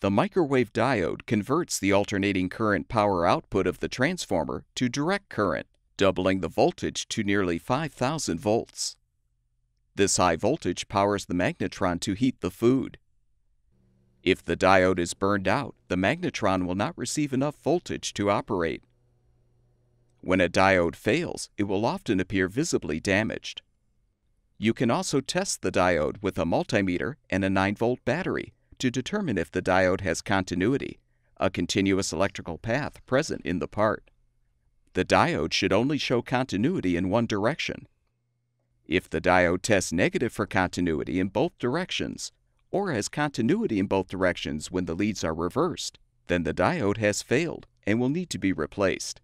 The microwave diode converts the alternating current power output of the transformer to direct current, doubling the voltage to nearly 5,000 volts. This high voltage powers the magnetron to heat the food. If the diode is burned out, the magnetron will not receive enough voltage to operate. When a diode fails, it will often appear visibly damaged. You can also test the diode with a multimeter and a 9-volt battery to determine if the diode has continuity, a continuous electrical path present in the part. The diode should only show continuity in one direction. If the diode tests negative for continuity in both directions, or has continuity in both directions when the leads are reversed, then the diode has failed and will need to be replaced.